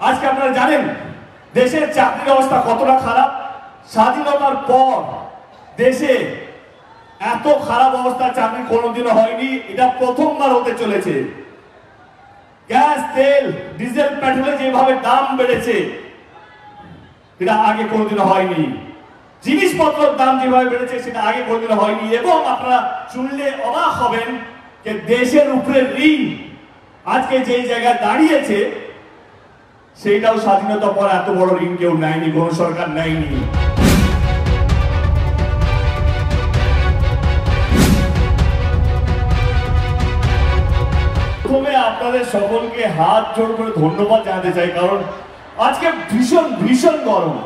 আজকে আপনারা জানেন দেশের চাকরির অবস্থা কতটা খারাপ? স্বাধীনতার পর দেশে এত খারাপ অবস্থা, চাকরি কোনোদিনও হয়নি। এটা প্রথমবার হতে চলেছে। গ্যাস, তেল, ডিজেল, পেট্রোলে যেভাবে দাম বেড়েছে, এটা আগে কোনোদিনও হয়নি। জিনিসপত্রের দাম যেভাবে বেড়েছে, সেটা আগে কোনোদিনও হয়নি। এবং আপনারা শুনলে অবাক হবেন যে দেশের উপরে ঋণ আজকে যেই জায়গায় দাঁড়িয়েছে সেইটাও স্বাধীনতা পর এত বড় ঋণ কেউ নেয়নি, কোন সরকার নেয়নি। প্রথমে আপনাদের সকলকে হাত জোড় করে ধন্যবাদ জানাতে চাই, কারণ আজকে ভীষণ ভীষণ গরম।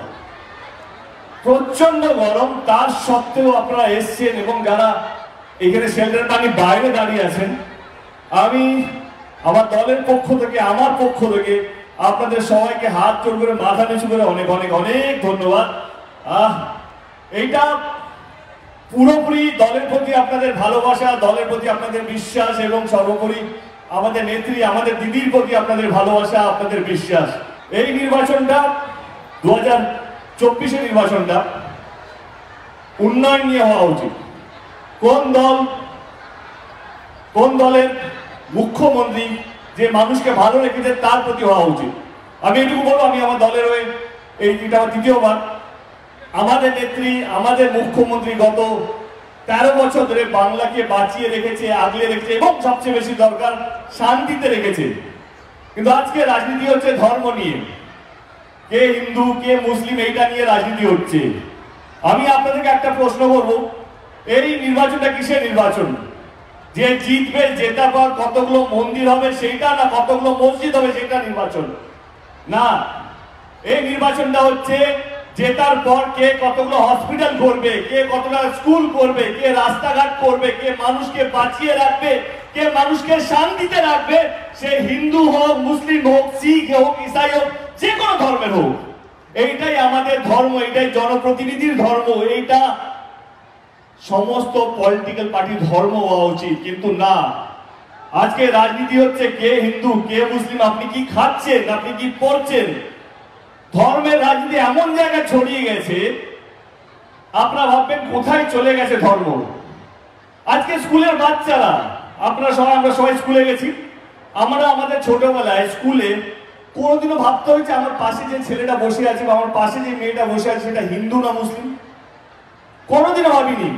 প্রচণ্ড গরম, তার সত্ত্বেও আপনারা এসছেন এবং যারা এখানে শেল্টার পানি বাইরে দাঁড়িয়ে আছেন, আমি আমার দলের পক্ষ থেকে, আমার পক্ষ থেকে আপনাদের সবাইকে হাত জোর করে, মাথা নিচু করে অনেক অনেক অনেক ধন্যবাদ। আহ, এইটা পুরোপুরি দলের প্রতি আপনাদের ভালোবাসা, দলের প্রতি আপনাদের বিশ্বাস এবং সর্বোপরি আমাদের নেত্রী, আমাদের দিদির প্রতি আপনাদের ভালোবাসা, আপনাদের বিশ্বাস। এই নির্বাচনটা, দু হাজার চব্বিশে নির্বাচনটা উন্নয়ন নিয়ে হওয়া উচিত। কোন দল, কোন দলের মুখ্যমন্ত্রী যে মানুষকে ভালো রেখেছে তার প্রতি হওয়া উচিত। আমি এটুকু বলব, আমি আমার দলের হয়ে এই এটা আমার তৃতীয়বার। আমাদের নেত্রী, আমাদের মুখ্যমন্ত্রী গত তেরো বছর ধরে বাংলাকে বাঁচিয়ে রেখেছে, আগলে রেখেছে এবং সবচেয়ে বেশি দরকার শান্তিতে রেখেছে। কিন্তু আজকে রাজনীতি হচ্ছে ধর্ম নিয়ে। কে হিন্দু, কে মুসলিম, এইটা নিয়ে রাজনীতি হচ্ছে। আমি আপনাদেরকে একটা প্রশ্ন করব, এই নির্বাচনটা কিসের নির্বাচন? যে জিতবে জেতার পর কতগুলো মন্দির হবে সেইটা না কতগুলো মসজিদ হবে সেটা নির্বাচন। না, এই নির্বাচনটা হচ্ছে জেতার পর কে কতগুলো হসপিটাল করবে, কে কতটা স্কুল করবে, কে রাস্তাঘাট করবে, কে মানুষকে বাঁচিয়ে রাখবে, কে মানুষকে শান্তিতে রাখবে, সে হিন্দু হোক, মুসলিম হোক, শিখ হোক, ইসাই হোক, যে কোনো ধর্মের হোক। এইটাই আমাদের ধর্ম, এইটাই জনপ্রতিনিধির ধর্ম, এইটা সমস্ত পলিটিক্যাল পার্টির ধর্ম হওয়া উচিত, কিন্তু না। আজকে রাজনীতি হচ্ছে কে হিন্দু, কে মুসলিম, আপনি কি খাচ্ছেন, আপনি কি পড়ছেন? ধর্মের রাজনীতি এমন জায়গায় ছড়িয়ে গেছে, আপনারা ভাববেন কোথায় চলে গেছে ধর্ম? আজকে স্কুলের বাচ্চারা, আপনারা সবাই, আমরা সবাই স্কুলে গেছি। আমরা আমাদের ছোটবেলায় স্কুলে কোনোদিনও ভাবতে হয়েছে, আমার পাশে যে ছেলেটা বসে আছে বা আমার পাশে যে মেয়েটা বসে আছে, সেটা হিন্দু না মুসলিম? কোনোদিনও ভাবিনি।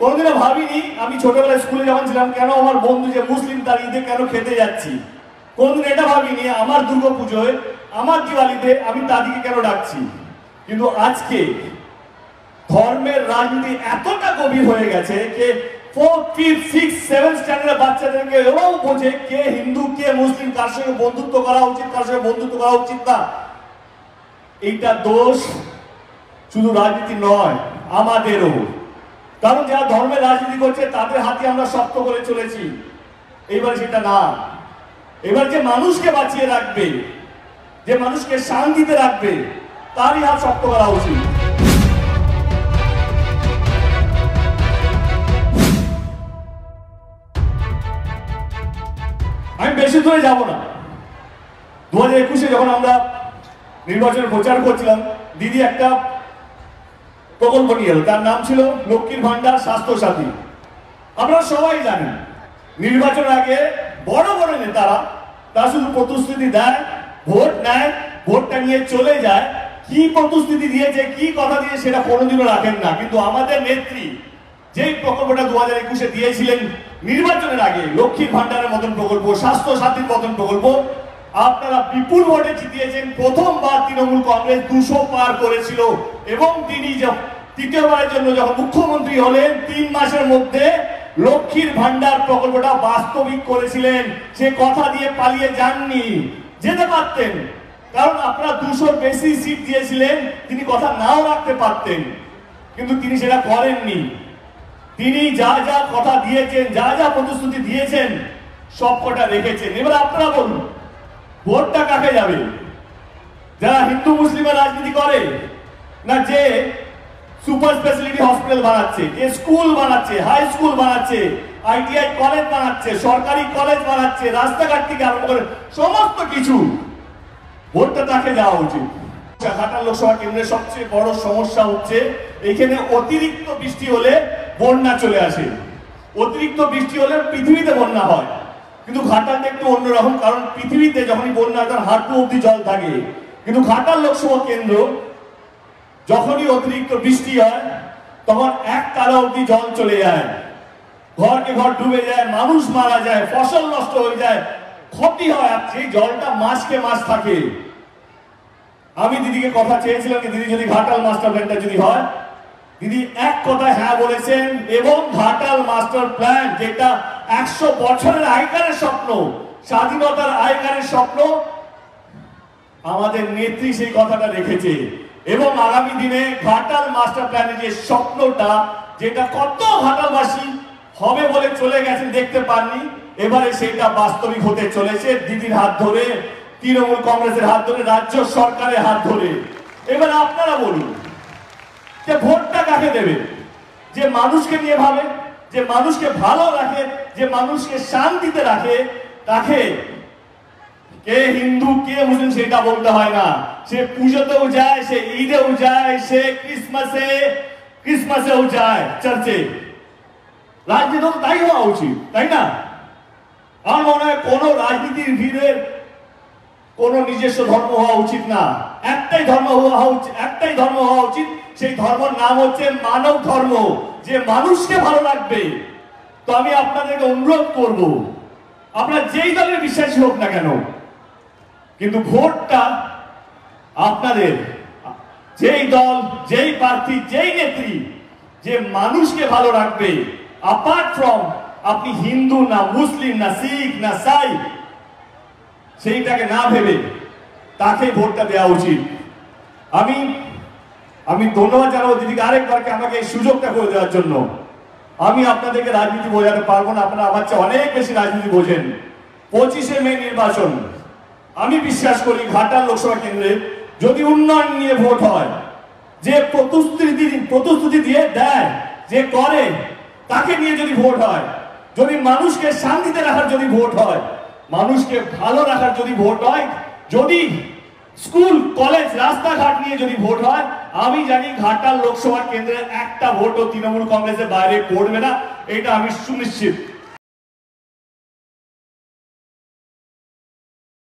কোনোদিনও ভাবিনি, আমি ছোটবেলায় স্কুলে যখন ছিলাম, কেন আমার বন্ধু যে মুসলিম, তার ঈদে কেন খেতে যাচ্ছি? কোনদিন এটা ভাবিনি, আমার দুর্গা পুজোয় আমার দিওয়ালিতে আমি দাদিকে কেন ডাকছি? কিন্তু আজকে ধর্মের রাজনীতি এতটা গভীর হয়ে গেছে যে ফোর ফিফথ সিক্স সেভেন স্ট্যান্ডার্ডের বাচ্চাদেরকে এও বোঝে কে হিন্দু, কে মুসলিম, কার সঙ্গে বন্ধুত্ব করা উচিত, কার সঙ্গে বন্ধুত্ব করা উচিত না। এইটা দোষ শুধু রাজনীতি নয়, আমাদেরও। কারণ যারা ধর্মের রাজনীতি করছে, তাদের হাতে আমরা শক্ত করে চলেছি। এবার সেটা না। এবার যে মানুষকে বাঁচিয়ে রাখবে, যে মানুষকে শান্তিতে রাখবে, তারই হাত শক্ত করা উচিত। আমি বেশি দূরে যাব না। দু হাজার একুশে যখন আমরা নির্বাচনের প্রচার করছিলাম, দিদি একটা প্রকল্প নিয়ে তার নাম ছিল লক্ষ্মীর ভান্ডার স্বাস্থ্য সাথী। আপনারা সবাই জানেন নির্বাচন আগে বড় বড় নেতারা তারা শুধু প্রতিশ্রুতি দেয়, ভোট নেয়, ভোটটা নিয়ে চলে যায়। কি প্রতিশ্রুতি দিয়েছে, কি কথা দিয়ে সেটা কোনোদিনও রাখেন না। কিন্তু আমাদের নেত্রী যেই প্রকল্পটা দু হাজার একুশে দিয়েছিলেন, নির্বাচনের আগে লক্ষ্মীর ভান্ডারের মতন প্রকল্প, স্বাস্থ্য সাথীর মতন প্রকল্প আপনারা বিপুল ভোটে জিতিয়েছেন। প্রথমবার তৃণমূল কংগ্রেস দুশো পার করেছিল। এবং তিনি তৃতীয়বারের জন্য যখন মুখ্যমন্ত্রী হলেন, তিন মাসের মধ্যে লক্ষ্মীর ভান্ডার প্রকল্পটা বাস্তবিক করেছিলেন। সে কথা দিয়ে পালিয়ে যাননি। যেতে পারতেন। কারণ আপনারা দুশোর বেশি সিট দিয়েছিলেন, তিনি কথা নাও রাখতে পারতেন। কিন্তু তিনি সেটা করেননি। তিনি যা যা কথা দিয়েছেন, যা যা প্রতিশ্রুতি দিয়েছেন সব কটা রেখেছেন। এবার আপনারা বলুন ভোটটা কাকে যাবে? যারা হিন্দু, মুসলিমের রাজনীতি করে, না যে সুপার স্পেশালিটি হসপিটাল বানাচ্ছে, যে স্কুল বানাচ্ছে, হাই স্কুল বানাচ্ছে, আইটিআই কলেজ বানাচ্ছে, সরকারি কলেজ বানাচ্ছে, রাস্তাঘাট থেকে আরম্ভ করে সমস্ত কিছু, ভোটটা তাকে দেওয়া উচিত? ঘাটাল লোকসভা কেন্দ্রের সবচেয়ে বড় সমস্যা হচ্ছে, এখানে অতিরিক্ত বৃষ্টি হলে বন্যা চলে আসে। অতিরিক্ত বৃষ্টি হলে পৃথিবীতে বন্যা হয়। কিন্তু ঘাটালটা একটু অন্যরকম, কারণ পৃথিবীতে যখনই বন্যা তার হাঁটু অব্দি জল থাকে, কিন্তু ঘাটাল লোকসভা কেন্দ্র যখনই অতিরিক্ত বৃষ্টি হয়, তখন এক তারা অব্দি জল চলে যায়। ঘরকে ঘর ডুবে যায়, মানুষ মারা যায়, ফসল নষ্ট হয়ে যায়, ক্ষতি হয় সেই জলটা মাসকে মাস থাকে। আমি দিদিকে কথা চেয়েছিলাম যে, দিদি, যদি ঘাটাল মাস্টার প্ল্যানটা যদি হয়? দিদি এক কথায় হ্যাঁ বলেছেন, এবং ঘাটাল মাস্টার প্ল্যান যেটা একশো বছরের আগেকারের স্বপ্ন, স্বাধীনতার আগেকারের স্বপ্ন, আমাদের নেত্রী সেই কথাটা রেখেছে। এবং আগামী দিনে ঘাটাল মাস্টার প্ল্যানের যে স্বপ্নটা, যেটা কত ঘাটালবাসী হবে বলে চলে গেছেন, দেখতে পাননি, এবারে সেটা বাস্তবিক হতে চলেছে দিদির হাত ধরে, তৃণমূল কংগ্রেসের হাত ধরে, রাজ্য সরকারের হাত ধরে। এবার আপনারা বলুন, যে ভোটটা কাকে দেবে? যে মানুষকে নিয়ে ভাবে? যে মানুষকে ভালো রাখে, যে মানুষকে শান্তিতে রাখে, তাকে কে হিন্দু, কে মুসলিম সেটা বলতে হয় না। সে পুজোতেও যায়, সে ঈদেও যায়, সে ক্রিসমাসে, ক্রিসমাসেও যায় চার্চে। রাজনীতি তাই হওয়া উচিত, তাই না? আমার মনে হয় কোন রাজনীতির ভিড়ের কোন নিজস্ব ধর্ম হওয়া উচিত না। একটাই ধর্ম হওয়া উচিত, একটাই ধর্ম হওয়া উচিত, সেই ধর্মের নাম হচ্ছে মানব ধর্ম, যে মানুষকে ভালো লাগবে। তো আমি আপনাদেরকে অনুরোধ করব, আপনার যেই দলের বিশ্বাসী হোক না কেন, কিন্তু ভোটটা আপনাদের, যেই দল, যেই প্রার্থী, যেই নেত্রী, যে মানুষকে ভালো রাখবে অ্যাপার্ট ফ্রম আপনি হিন্দু না মুসলিম না শিখ না সাই সেইটাকে না ভেবে তাকে ভোটটা দেওয়া উচিত। আমি আমি ধন্যবাদ জানাব দিদিকে আরেকবারকে আমাকে এই সুযোগটা করে দেওয়ার জন্য। আমি আপনাদেরকে রাজনীতি বোঝাতে পারব না, আপনারা আমার চেয়ে অনেক বেশি রাজনীতি বোঝেন। পঁচিশে মে নির্বাচন। আমি বিশ্বাস করি ঘাটাল লোকসভা কেন্দ্রে যদি উন্নয়ন নিয়ে ভোট হয়, যে প্রতিশ্রুতি প্রতিশ্রুতি দিয়ে দেয়, যে করে, তাকে নিয়ে যদি ভোট হয়, যদি মানুষকে শান্তিতে রাখার যদি ভোট হয় মানুষকে ভালো রাখার যদি ভোট হয়, যদি স্কুল, কলেজ, রাস্তাঘাট নিয়ে যদি ভোট হয়, আমি জানি ঘাটাল লোকসভা কেন্দ্রে একটা ভোটও তৃণমূল কংগ্রেসের বাইরে পড়বে না। এটা আমি সুনিশ্চিত।